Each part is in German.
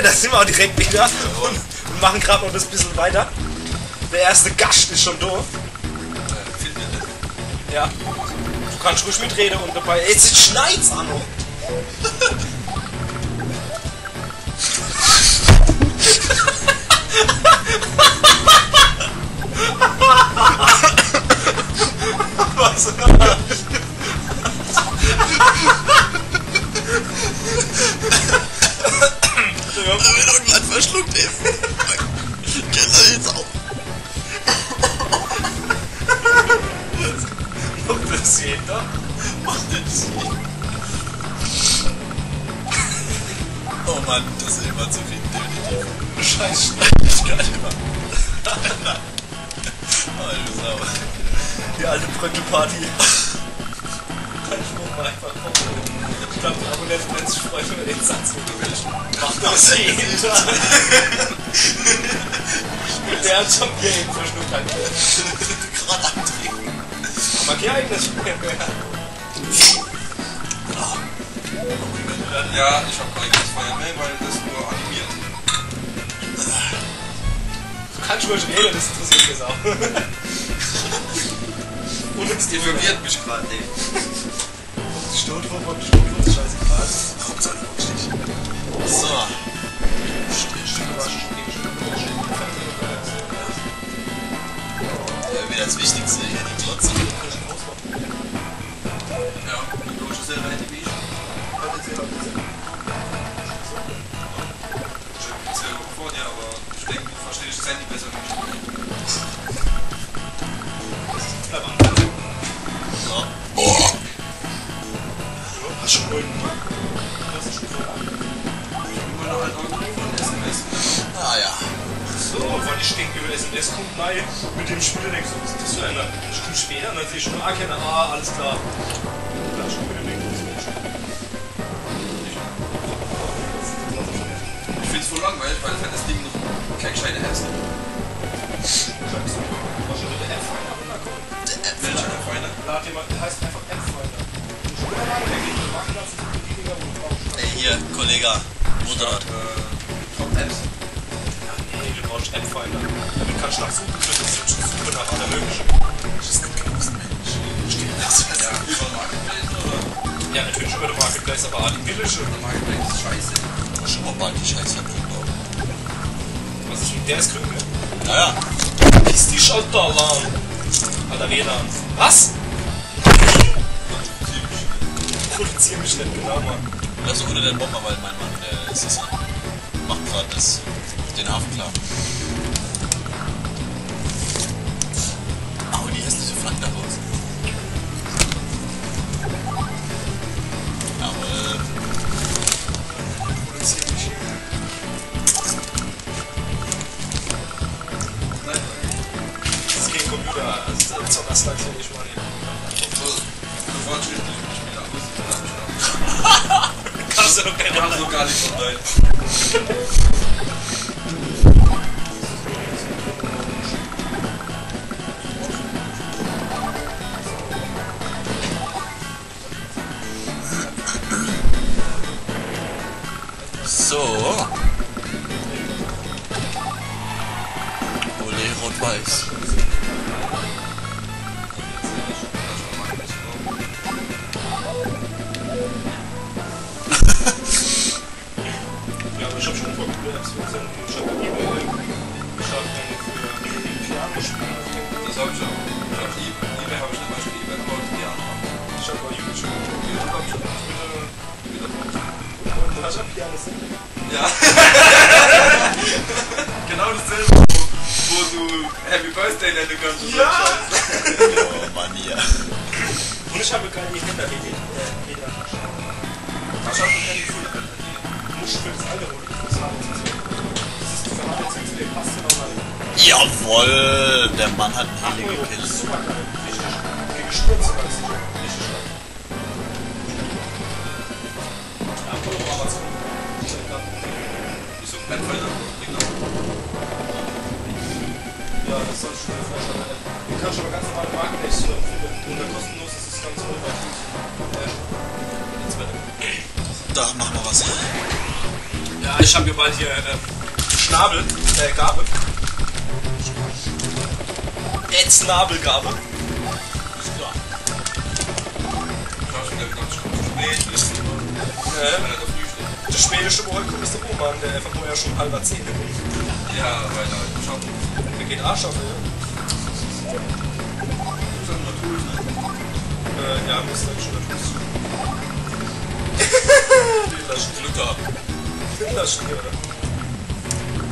Da sind wir auch direkt wieder und, machen gerade noch das bisschen weiter. Der erste Gast ist schon da. Ja. Du kannst ruhig mitreden und dabei. Jetzt schneit's an. Was? Da wird doch glatt verschluckt, ey. Kennt er jetzt auch. Und das da. Macht das Oh Mann, das ist immer zu viel, definitiv. Ich kann immer. Oh, du Sau. Die alte Bröttelparty. Kann ich mal einfach kommen. Ich glaube, die sich freuen über den Satz, wo du willst. Mach das jeden Tag. Der hat schon Bier eben verschluckt. Halt. Gerade am Trinken. Aber kein eigenes Bier mehr. Ja, ich habe kein eigenes Feuerwehr, weil das nur animiert. Du kannst ruhig reden, das interessiert mich auch. Und es verwirrt mich gerade, ey. Die Sturmwurf und die Sturmwurf scheißegal. Hauptsache lustig. So. Ja, wieder das Wichtigste hier, die Glotze. Ja, die Dusche selber hätte ich. Ich bin selber vor dir, aber ich denke, du verstehst Handy besser über SMS kommt nein, mit dem Spieler denkst du, was ist das für einer? Ich komme später und dann sehe ich schon, ah, keine, ah, alles klar. Da schon wieder denken, was ist das? Ich finde es voll langweilig, weil wenn das Ding noch keine gescheite Apps hat. Der Welcher Äpfel. der Feine? Lad jemand, der heißt einfach App-Finder. Schon der geht den Marktplatz und die Dinger, wo du brauchst. Ey, hier, Kollege. Motorrad. Äh, Top Apps. Brauchst App-Finder. Damit kannst du nach suchen, du kannst suchen nach aller möglichen. Das ist ein Mensch. Stimmt das? Ja, über Marketplace oder? Ja, natürlich über den Marketplace, aber die billige. Der Marketplace ist scheiße. Schon mal bald die Scheiße. Was ist mit der ist grün, ne? Naja. Ist die Schaltalarm. Alter, WLAN. Was? Produzier mich nicht, genau, Mann. Also ohne den Bomber, weil mein Mann, der ist es ja. Macht gerade das. Den Hafen klar. Au, die hässliche Flagge da raus. Jawohl. Produzier mich hier. Das ist kein Computer, das ist ein Zockerstack, den ich mal. Fortschrittlich bin ich wieder aus. Kannst du doch keine Ich Ahnung. so gar nicht von Deutsch. dasselbe, wo, wo du Happy Birthday nennen kannst. Ja. Oh Mann, hier. Und ich habe keine. Äh, Händler. Ich habe keine Gefühle. Muss für das andere holen. Das war ist die Verhandlungsex, der passt genau rein. Jawohl, der Mann hat einen Heli gekillt. super geil. Richtig. Gegen weißt du. Richtig stark. Ja, voll auf Bleibt weiter? Genau. Ja, das soll schon eine Vorstellung sein. Du kannst aber ganz normale Markenrechte finden. Unter kostenlos ist es ganz YouTube. Äh, jetzt weiter. Da machen wir was. Ja, ich habe hier bald hier ähm, Schnabel, äh, Gabe. Eds Nabelgabe. Ist klar. Ich ich komme zu spät. Das ist immer, Äh, Woche kommt ist der Roman, der einfach vorher schon halber zehn ist. Ja, weil er schaut. Der geht Arsch auf, ja. Das? Äh, ja, muss dann schon etwas. Den lassen. Glück gehabt. Den lassen, ja, oder?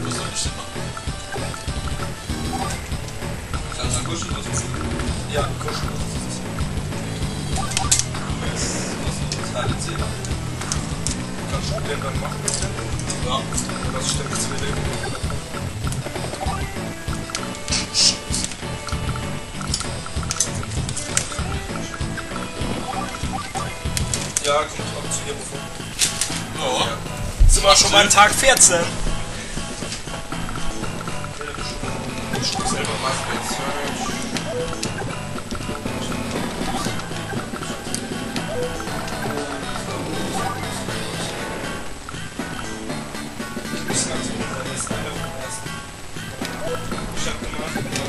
Was soll ich denn machen? Ist das ein Kuschel, was ist das? Ja, kuscheln. Das ist halt erzählen. Kannst du den dann machen, bitte? Ja. Was stimmt jetzt mit dem? Ja, kommt auch zu ihrem vor. Ja. Sind wir schon beim Tag 14? Selber Market Search.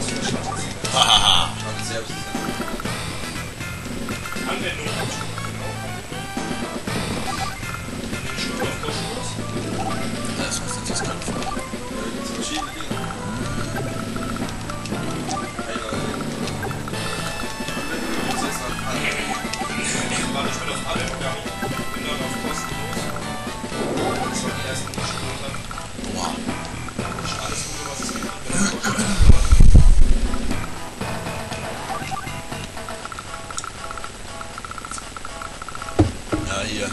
Gemacht, was für hier.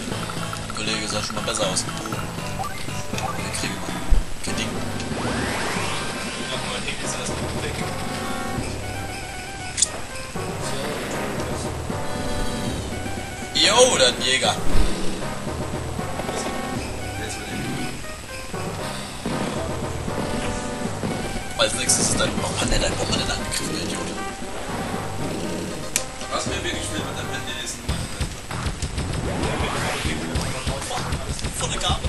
Der Kollege sah schon mal besser aus. Wir kriegen mal. Kein Ding. Noch mal Handy ist erstmal weg. Jo, der Jäger. Als nächstes ist. Warum hat der dein der angegriffen, der Idiot? Was mir wirklich fehlt mit dem Handy ist ein Von der Gabe.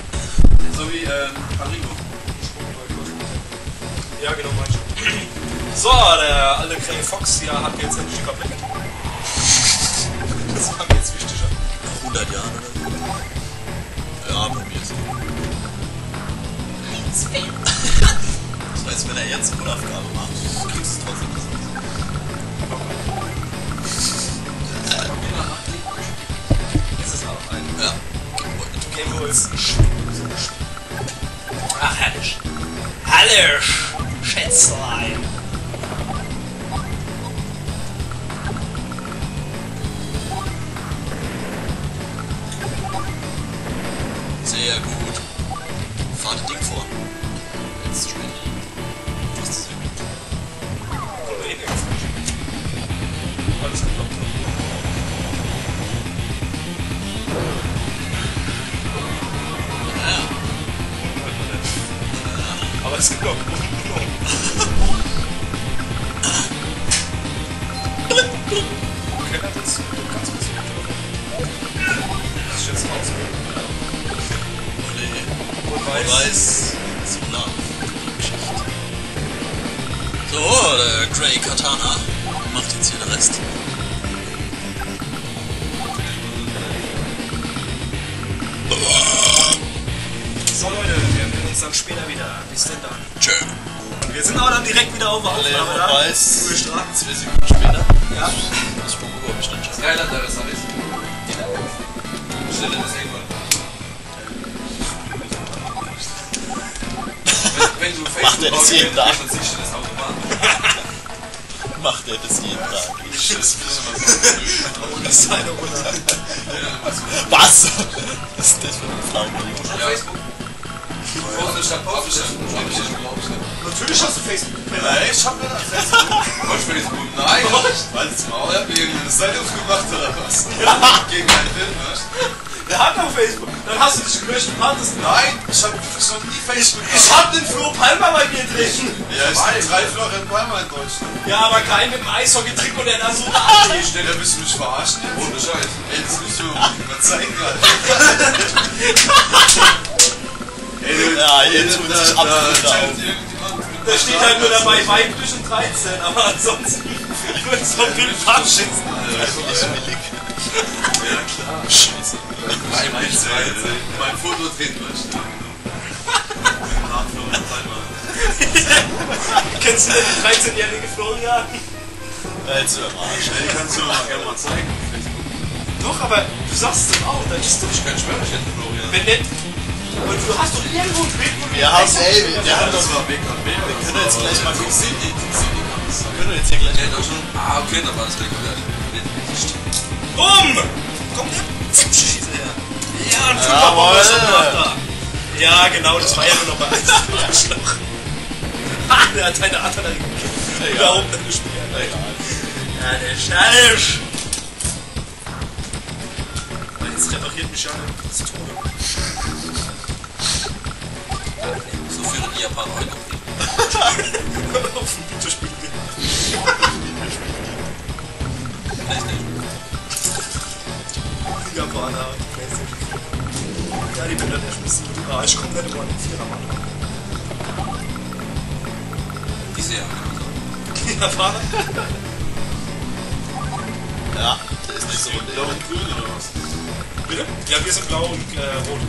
So wie ähm, Paringo. Ja, genau, manche. So, der alte Cray Fox hier hat jetzt endlich die Kapitel. Das war mir jetzt wichtiger. 100 Jahren oder so. Ja, probier es. Das heißt, wenn er jetzt eine Aufgabe macht, kriegst du es trotzdem nicht. Ist auch ein Ja. Ist Ach, herrlich. Herrlich, Schätzlein. Sehr gut. Fahr das Ding vor. Jetzt zu Weiß. Solar. Geschichte. So, der Grey Katana macht jetzt hier den Rest. So Leute, wir sehen uns dann später wieder. Bis denn dann. Tschö. Und wir sind auch dann direkt wieder auf der Aufnahme da. Weiß. Zwei Sekunden später. Ja. Ich gucke, ob ich dann schaffe. Skylander, das heißt. Stelle das irgendwann. Wenn, du Macht er das jeden Tag? dann siehst du das automatisch. Macht er das jeden Tag? Das ist immer Und das ist eine Runde. so. Was? Was ist das für eine Frage? Ja, Facebook. Natürlich hast du Facebook. Nein, ich hab mir das Facebook. Was Facebook? Nein. Weil es Maul hat mir irgendeine Seite aufgemacht oder was? Gegen meinen Film, ne? Der hat noch Facebook. Dann hast du dich gelöscht und hattest. Nein, ich hab noch nie Facebook Ich hab den Flo Palmer bei mir drin. Ja, ich hab drei Florian Palmer in Deutschland. Ja, aber kein mit dem Eishockey-Trikot, der da so da steht. Stell willst du mich verarschen jetzt? Ohne Scheiß. Ey, das musst du mir zeigen, Alter. Ja, jetzt tun sich da, absolut da, Da steht halt nur dabei. Weiblich und 13, aber ansonsten wird so ein Bild abschießen. Ich willig. Ja, klar. Scheiße. Mein Bild 13. Mein Foto dreht einmal. Kennst du denn den 13-jährige Florian? Am Arsch. Schnell kannst du mal gerne mal zeigen. Doch, aber du sagst es auch, da ist doch Ich kann schwören, ich hätte Florian. Wenn nicht. Aber du hast doch irgendwo ein Bild, Wir haben, weißt, ey, wir haben das doch, war BKB. Wir können jetzt gleich mal gucken. Kann es sein. können wir jetzt hier gleich Ja, doch schon. Ah, okay, dann war das regulär. Bumm! Kommt der Zipschieße her. Ja, ein Jawohl. Superbomber macht er. Ja, genau, das war ja nur noch mal eins. Arschloch. Ha, der hat deine Art da Egal. oben dann gespielt. Egal. Ja, der Scheiß. Jetzt repariert mich ja das Tode. So führen die Japaner heute Auf dem Videospiel. Playstation. Japaner. Playstation. Ja, die Bilder der schmissen. Ah, ich komm nicht immer an den Vierer, Mann. Die sehe ich Die Japaner? Ja, der ist nicht so rund. Blau und grün oder was? Bitte? Ja, wir sind blau und äh, rot.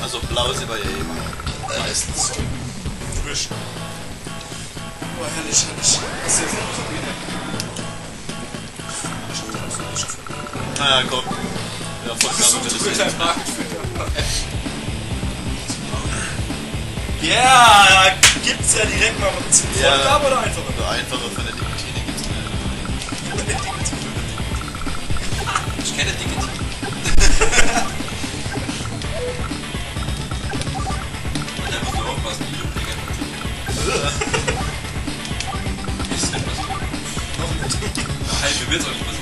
Also blau sind wir ja eh meistens. Frisch. Oh, herrlich, herrlich. Was ist Na ja, komm. Ja, voll klar, das ist ein Markenfüller. Ja, da gibt's ja direkt mal zum Ja. Vollgabe oder einfach Nur einfacher von der Nikotin gibt's nicht. Ich kenne Diggity. Und dann musst du aufpassen, die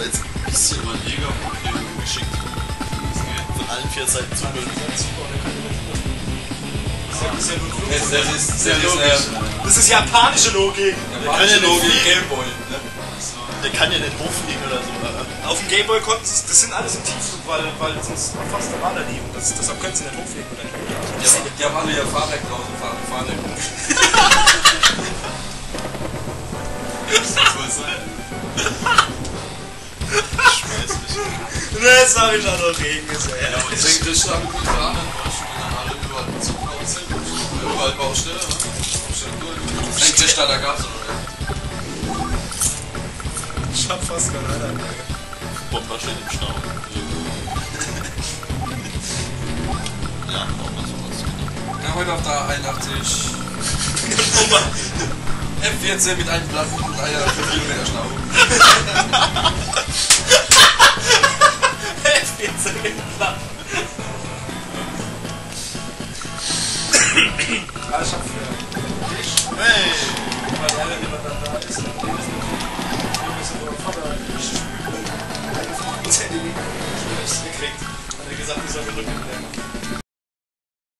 War jetzt ein bisschen Überleger, okay. geschickt. Von allen vier Seiten zu Das ja Das, ist, das ist, äh, Das ist japanische Logik. japanische ja Logik nicht Gameboy. Ne? Der kann ja nicht hochfliegen oder so. oder? Auf dem Gameboy konnten sie, das sind alles im Tiefflug, weil, weil sonst fast der Radar liegen. Das, deshalb können sie nicht hochfliegen. Oder nicht. Die haben, die haben alle ihr Fahrwerk draußen, fahren, fahren. Das soll sein. Das habe ich auch noch reden gesehen. Ja, und ich denke, das ist eine gute Ahnung, weil schon dann alle überall zugebaut sind. Überall Baustelle, ne? Baustelle durch. Ein Tischstarter gab's oder? Ich hab fast keine Ahnung. Bomber steht im Stau. Ja, man sowas. genau. Ja, heute auf der 81 F14 mit einem Blatt und einer 5 Kilometer Stau. ganze Rinder. Ja, ich hab für dich. Hey! Weil leider niemand da ist. dann geht wissen natürlich, wir wissen, wo mein Vater ich eine 5 Zentimeter Schmerz gekriegt. Hat er gesagt, ich soll mir Rücken nehmen.